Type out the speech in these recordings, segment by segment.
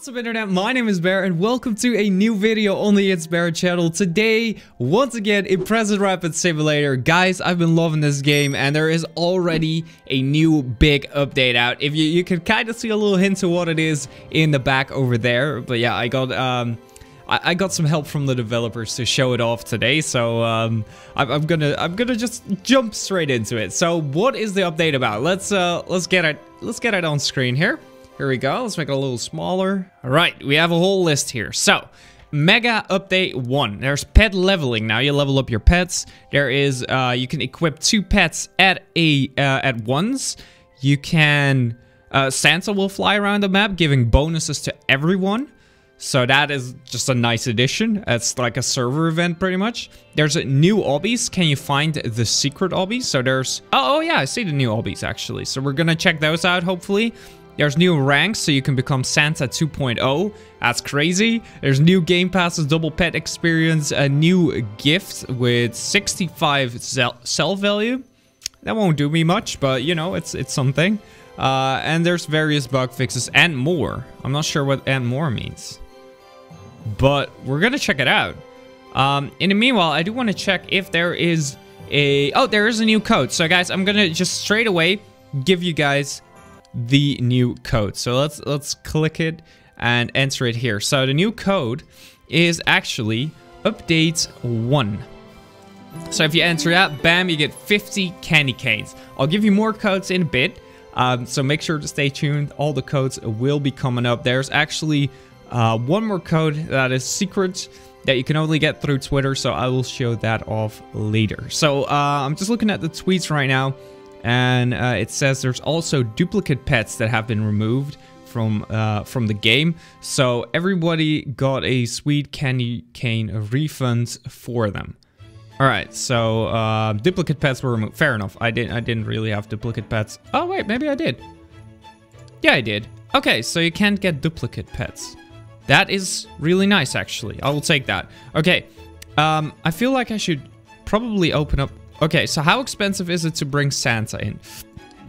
What's up internet, my name is Bear and welcome to a new video on the It's Bear channel. Today, once again, in Present Wrapping Simulator. Guys, I've been loving this game and there is already a new big update out. If you, you can kind of see a little hint of what it is in the back over there. But yeah, I got um, I, got some help from the developers to show it off today, so um, I'm, I'm, gonna I'm gonna just jump straight into it. So what is the update about? Let's uh let's get it let's get it on screen here. Here we go. Let's make it a little smaller. All right, we have a whole list here. So, Mega Update 1. There's pet leveling. Now you level up your pets. There is, uh, you can equip two pets at a uh, at once. You can, uh, Santa will fly around the map, giving bonuses to everyone. So that is just a nice addition. It's like a server event pretty much. There's a new obbies. Can you find the secret obbies? So there's... Oh, oh yeah, I see the new obbies actually. So we're gonna check those out hopefully. There's new ranks, so you can become Santa 2.0. That's crazy. There's new game passes, double pet experience, a new gift with 65 sell value. That won't do me much, but you know, it's it's something. Uh, and there's various bug fixes and more. I'm not sure what and more means. But we're gonna check it out. Um, in the meanwhile, I do want to check if there is a... Oh, there is a new code. So guys, I'm gonna just straight away give you guys the new code. So let's let's click it and enter it here. So the new code is actually update 1. So if you enter that, bam, you get 50 candy canes. I'll give you more codes in a bit. Um, so make sure to stay tuned. All the codes will be coming up. There's actually uh, one more code that is secret that you can only get through Twitter. So I will show that off later. So uh, I'm just looking at the tweets right now. And uh, it says there's also duplicate pets that have been removed from uh, from the game. So everybody got a sweet candy cane refund for them. All right, so uh, duplicate pets were removed. Fair enough. I didn't. I didn't really have duplicate pets. Oh wait, maybe I did. Yeah, I did. Okay, so you can't get duplicate pets. That is really nice, actually. I will take that. Okay, um, I feel like I should probably open up Okay, so how expensive is it to bring Santa in?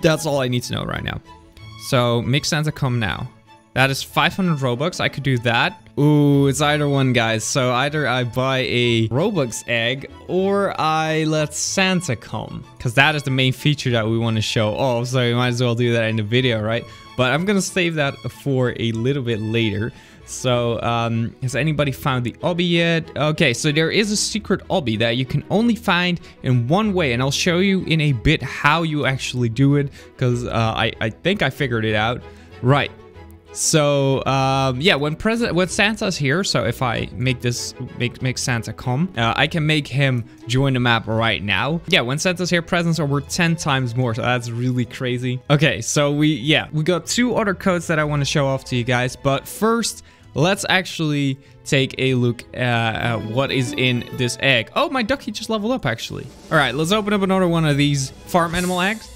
That's all I need to know right now. So, make Santa come now. That is 500 Robux. I could do that. Ooh, it's either one, guys. So either I buy a Robux egg or I let Santa come. Because that is the main feature that we want to show off. So we might as well do that in the video, right? But I'm going to save that for a little bit later. So, um, has anybody found the obby yet? Okay, so there is a secret obby that you can only find in one way, and I'll show you in a bit how you actually do it, because uh, I, I think I figured it out. Right. So, um, yeah, when present when Santa's here, so if I make this make make Santa come, uh, I can make him join the map right now. Yeah, when Santa's here, presents are worth 10 times more, so that's really crazy. Okay, so we yeah, we got two other codes that I want to show off to you guys, but first let's actually take a look uh, at what is in this egg. Oh, my ducky just leveled up, actually. All right, let's open up another one of these farm animal eggs.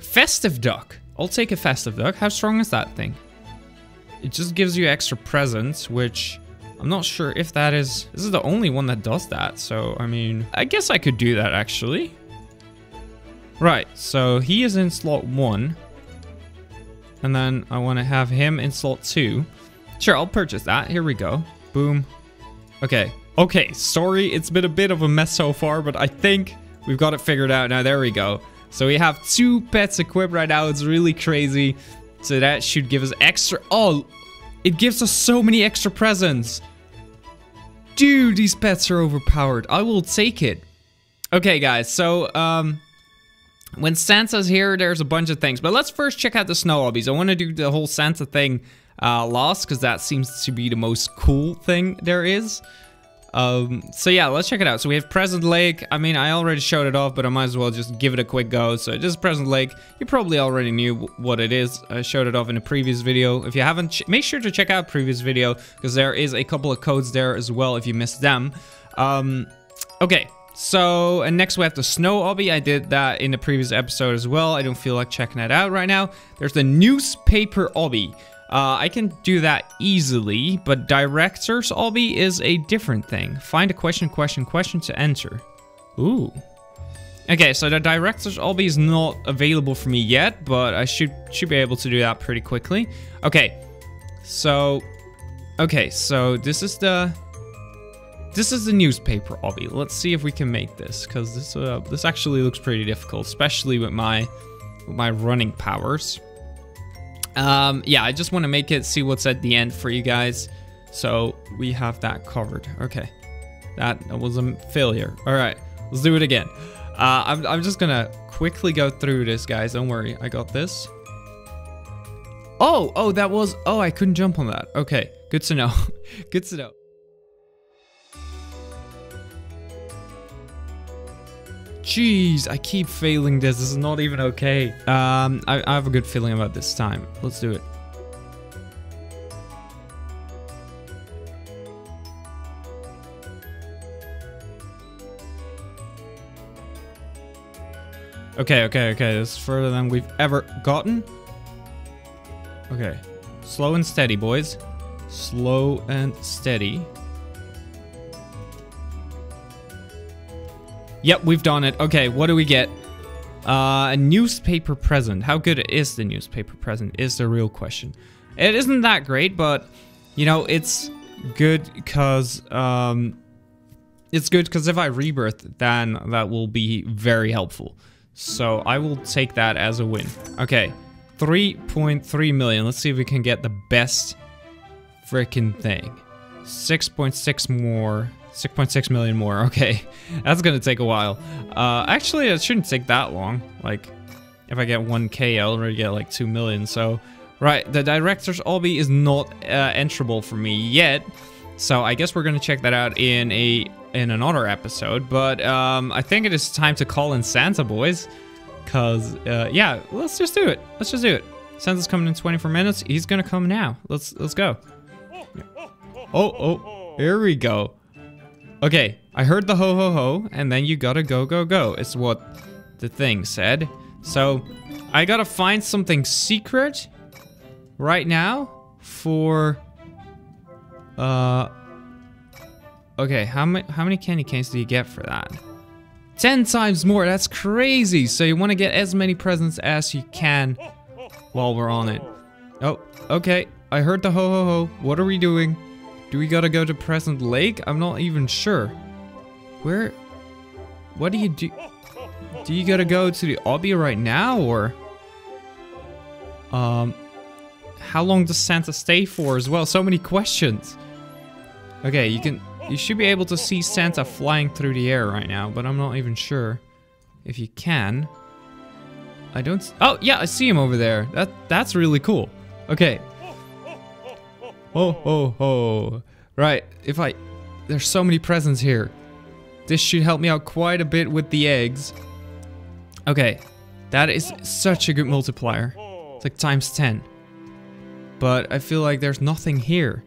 Festive duck. I'll take a festive duck. How strong is that thing? It just gives you extra presents, which I'm not sure if that is... This is the only one that does that, so, I mean... I guess I could do that, actually. Right, so he is in slot 1. And then I want to have him in slot 2. Sure, I'll purchase that. Here we go. Boom. Okay. Okay, sorry, it's been a bit of a mess so far, but I think we've got it figured out now. There we go. So we have two pets equipped right now. It's really crazy. So that should give us extra... Oh, it gives us so many extra presents. Dude, these pets are overpowered. I will take it. Okay, guys, so, um... When Santa's here, there's a bunch of things. But let's first check out the snow obbies. I want to do the whole Santa thing uh, lost because that seems to be the most cool thing there is. Um, so yeah, let's check it out. So we have Present Lake. I mean, I already showed it off, but I might as well just give it a quick go. So just Present Lake. You probably already knew what it is. I showed it off in a previous video. If you haven't, make sure to check out previous video because there is a couple of codes there as well if you missed them. Um, okay, so, and next we have the snow obby. I did that in the previous episode as well. I don't feel like checking that out right now. There's the newspaper obby. Uh, I can do that easily, but direct director's obby is a different thing. Find a question, question, question to enter. Ooh. Okay, so the direct director's obby is not available for me yet, but I should should be able to do that pretty quickly. Okay, so Okay, so this is the this is the newspaper obby. Let's see if we can make this because this uh, this actually looks pretty difficult, especially with my with my running powers. Um, yeah, I just want to make it see what's at the end for you guys. So we have that covered. Okay, that was a failure. All right, let's do it again. Uh, I'm, I'm just gonna quickly go through this, guys. Don't worry, I got this. Oh, oh, that was, oh, I couldn't jump on that. Okay, good to know. good to know. Jeez, I keep failing this. This is not even okay. Um, I, I have a good feeling about this time. Let's do it. Okay, okay, okay. This is further than we've ever gotten. Okay. Slow and steady, boys. Slow and steady. Yep, we've done it. Okay, what do we get? Uh, a newspaper present. How good is the newspaper present is the real question. It isn't that great, but, you know, it's good because, um, it's good because if I rebirth, then that will be very helpful. So I will take that as a win. Okay, 3.3 million. Let's see if we can get the best freaking thing. 6.6 .6 more 6.6 million more. Okay, that's gonna take a while. Uh, actually, it shouldn't take that long. Like, if I get 1K, I'll already get like 2 million. So, right, the director's obby is not uh, enterable for me yet. So I guess we're gonna check that out in a in another episode. But um, I think it is time to call in Santa, boys. Cause uh, yeah, let's just do it. Let's just do it. Santa's coming in 24 minutes. He's gonna come now. Let's let's go. Oh oh, here we go. Okay, I heard the ho ho ho, and then you gotta go go go, is what the thing said. So, I gotta find something secret right now for... Uh... Okay, how, many how many candy canes do you get for that? 10 times more, that's crazy! So you want to get as many presents as you can while we're on it. Oh, okay, I heard the ho ho ho. What are we doing? Do we gotta go to Present Lake? I'm not even sure. Where? What do you do? Do you gotta go to the obby right now, or? Um, how long does Santa stay for as well? So many questions. Okay, you can, you should be able to see Santa flying through the air right now, but I'm not even sure if you can. I don't, oh yeah, I see him over there. That, that's really cool. Okay, Oh, oh, oh. Right, if I... There's so many presents here. This should help me out quite a bit with the eggs. Okay, that is such a good multiplier. It's like times 10. But I feel like there's nothing here.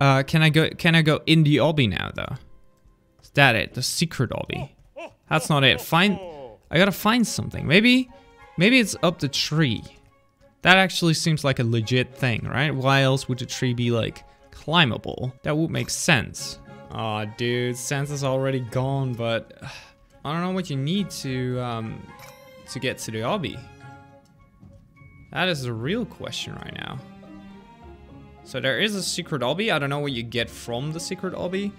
Uh, can I go Can I go in the obby now, though? Is that it? The secret obby? That's not it. Find... I gotta find something. Maybe... Maybe it's up the tree. That actually seems like a legit thing, right? Why else would a tree be like climbable? That would make sense. Aw, oh, dude, sense is already gone, but I don't know what you need to um, to get to the obby. That is the real question right now. So there is a secret obby. I don't know what you get from the secret obby.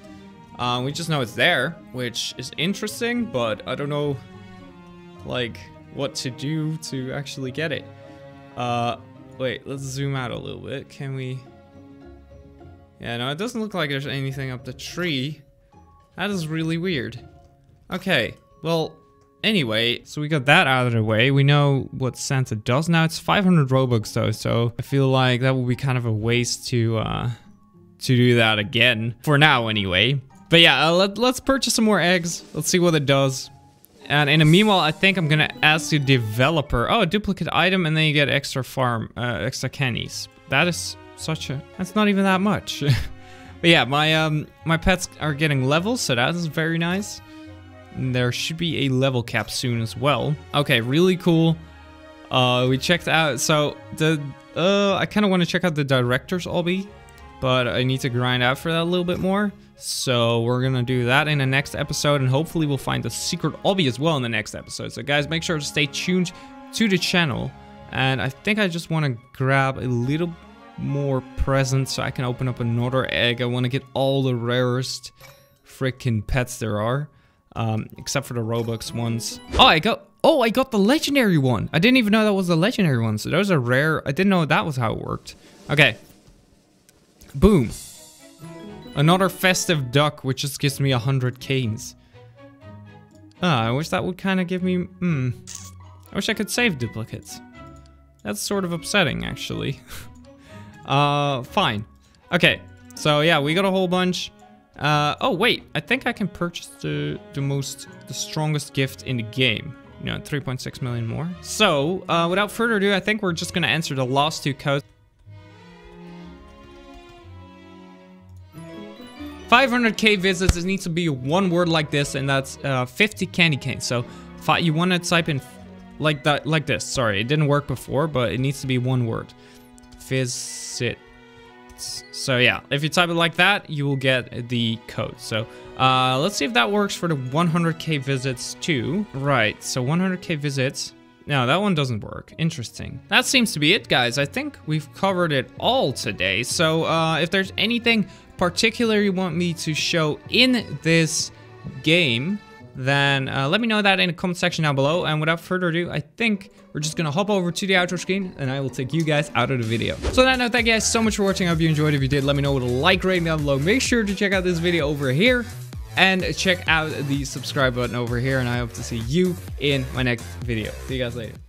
Um, we just know it's there, which is interesting, but I don't know, like, what to do to actually get it. Uh, wait, let's zoom out a little bit. Can we... Yeah, no, it doesn't look like there's anything up the tree. That is really weird. Okay, well, anyway, so we got that out of the way. We know what Santa does now. It's 500 Robux though, so I feel like that would be kind of a waste to, uh, to do that again. For now, anyway. But yeah, uh, let, let's purchase some more eggs. Let's see what it does. And in the meanwhile, I think I'm gonna ask the developer. Oh, duplicate item, and then you get extra farm, uh, extra candies. That is such a. That's not even that much. but yeah, my um my pets are getting levels, so that is very nice. And there should be a level cap soon as well. Okay, really cool. Uh, we checked out. So the uh, I kind of want to check out the director's obby, but I need to grind out for that a little bit more. So we're gonna do that in the next episode and hopefully we'll find the secret obby as well in the next episode. So guys, make sure to stay tuned to the channel. And I think I just want to grab a little more presents so I can open up another egg. I want to get all the rarest freaking pets there are. Um, except for the Robux ones. Oh, I got... Oh, I got the legendary one. I didn't even know that was the legendary one. So those are rare. I didn't know that was how it worked. Okay. Boom. Another festive duck, which just gives me 100 canes. Ah, I wish that would kind of give me... Hmm. I wish I could save duplicates. That's sort of upsetting, actually. uh, fine. Okay, so yeah, we got a whole bunch. Uh, oh wait, I think I can purchase the, the most, the strongest gift in the game. You know, 3.6 million more. So, uh, without further ado, I think we're just gonna answer the last two codes. 500k visits, it needs to be one word like this, and that's uh, 50 candy canes. So, you want to type in like that, like this. Sorry, it didn't work before, but it needs to be one word. Visit. So yeah, if you type it like that, you will get the code. So uh, let's see if that works for the 100k visits too. Right, so 100k visits. No, that one doesn't work. Interesting. That seems to be it, guys. I think we've covered it all today. So uh, if there's anything particular you want me to show in this game, then uh, let me know that in the comment section down below. And without further ado, I think we're just gonna hop over to the outro screen and I will take you guys out of the video. So on that note, thank you guys so much for watching. I hope you enjoyed. If you did, let me know with a like rating down below. Make sure to check out this video over here and check out the subscribe button over here. And I hope to see you in my next video. See you guys later.